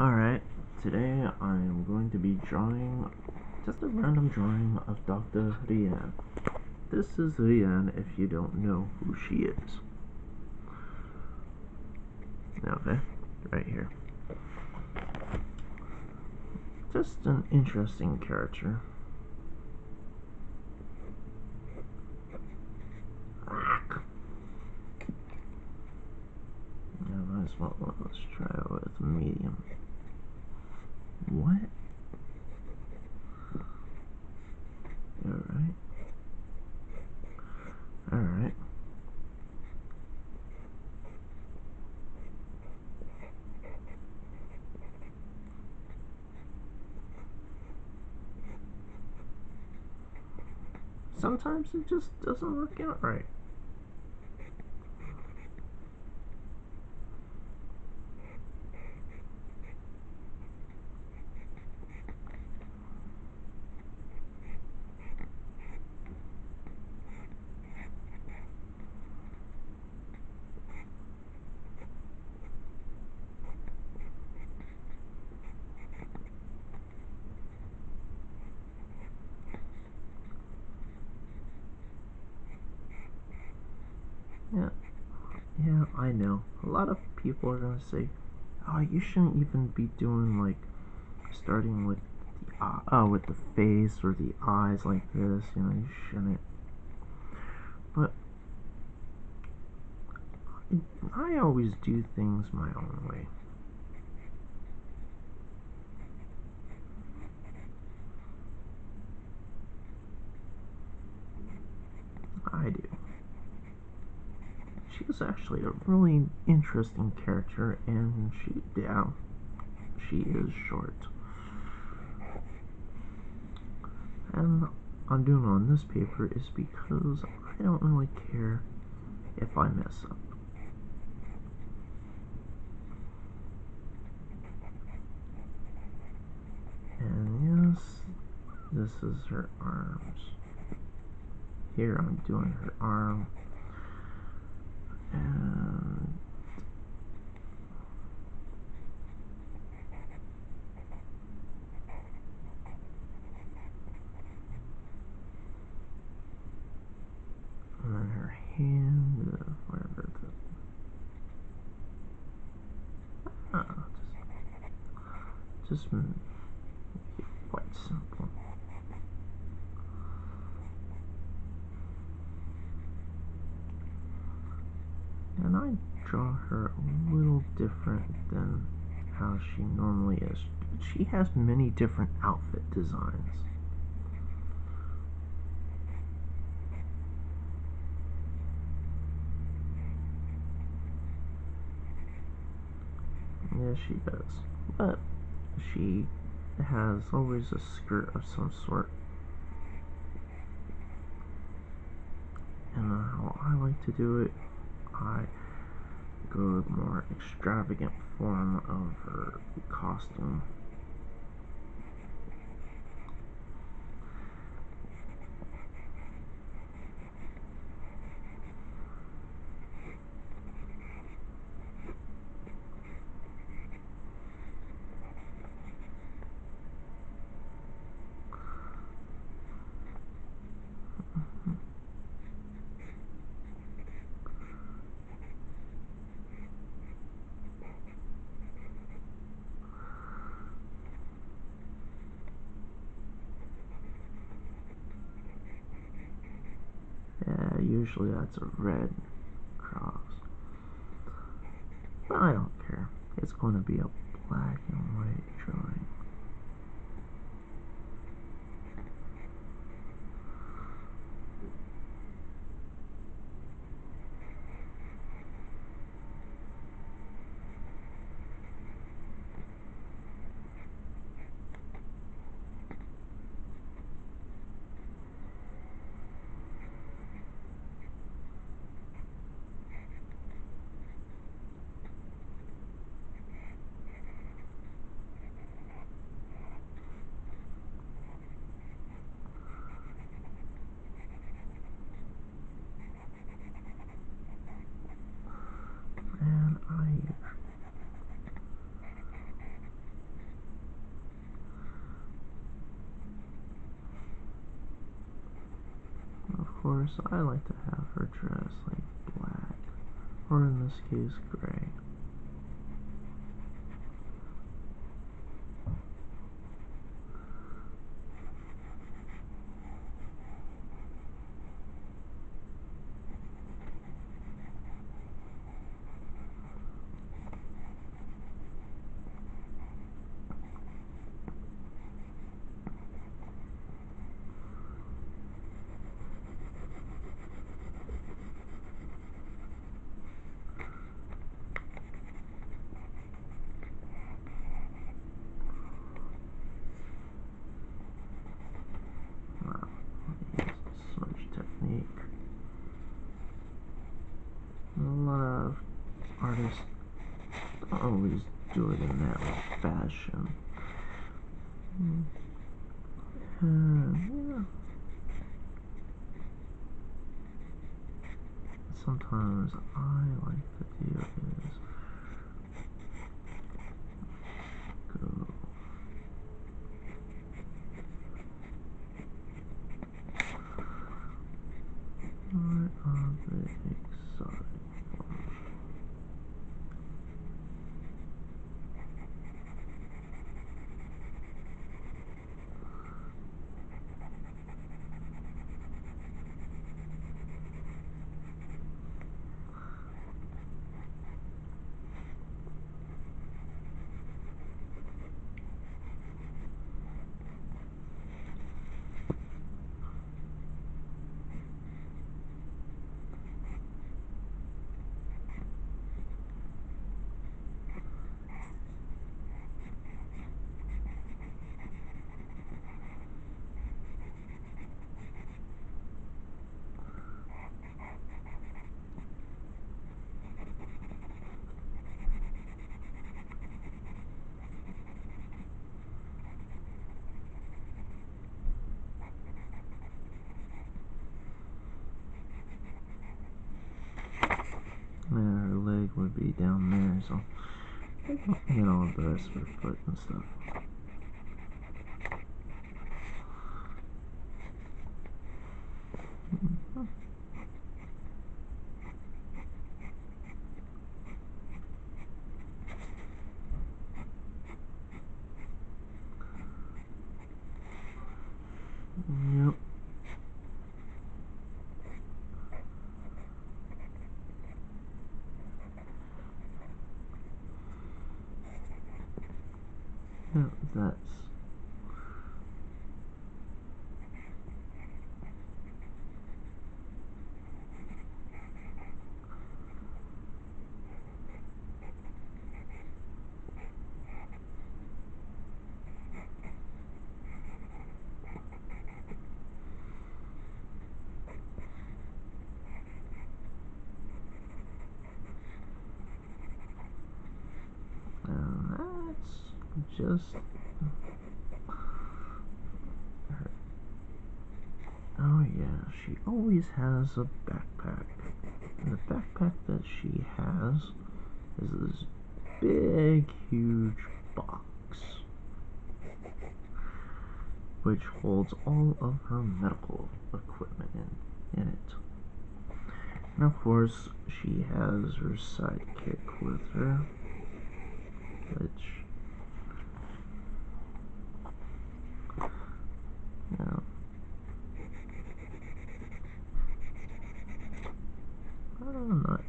Alright, today I am going to be drawing just a random drawing of Dr. Rian. This is Rian if you don't know who she is. Okay, right here. Just an interesting character. Yeah, might as well let's try it with medium. What? Alright. Alright. Sometimes it just doesn't work out right. Yeah, yeah, I know. A lot of people are gonna say, "Oh, you shouldn't even be doing like starting with the uh, uh, with the face or the eyes like this. You know, you shouldn't." But I always do things my own way. I do she was actually a really interesting character, and she, yeah, she is short. And I'm doing on this paper is because I don't really care if I mess up. And yes, this is her arms. Here I'm doing her arm then her hand, uh, uh, just, just quite simple. and I draw her a little different than how she normally is. She has many different outfit designs. Yeah, she does. But she has always a skirt of some sort. And uh, how I like to do it I go more extravagant form of her costume. Yeah, usually that's a red cross. But I don't care. It's going to be a black and white drawing. Course, I like to have her dress like black, or in this case, gray. Wow, use the smudge technique. A lot of artists always do it in that fashion. Hmm. Yeah. Sometimes I like to do is go on the exotic so you know the rest of her foot and stuff. Yeah, that's and that's just. Oh yeah, she always has a backpack. And the backpack that she has is this big, huge box, which holds all of her medical equipment in, in it. And of course, she has her sidekick with her, which, you know, I'm not.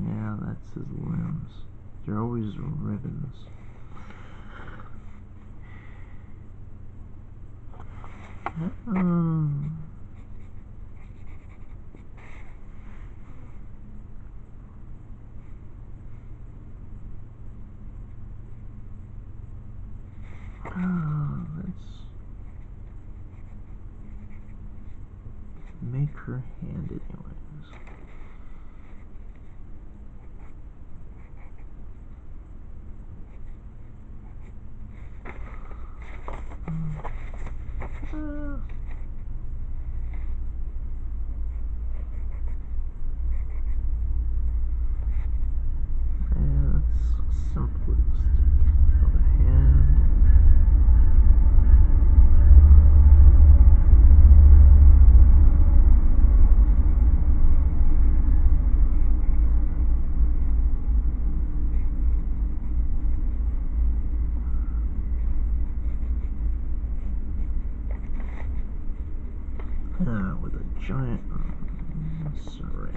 Yeah, that's his limbs. They're always ribbons. Um, Uh, let's make her hand anyways. Uh, yeah, that's simplistic. Of a hand. Ah, with a giant um, syringe.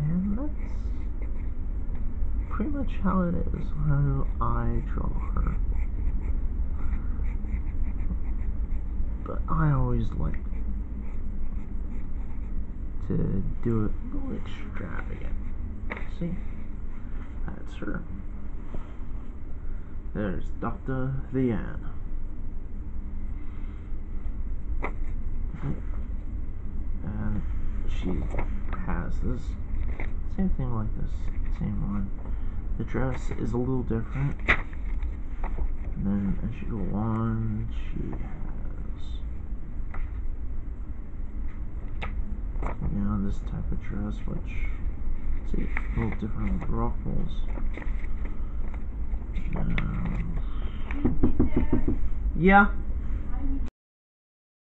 And that's pretty much how it is, how I draw her. But I always like to do it a little extravagant. See? That's her. There's Dr. Rian. And she has this same thing like this, same. The dress is a little different. And then as you go on, she has you know this type of dress which see a little different with ruffles. Um, yeah.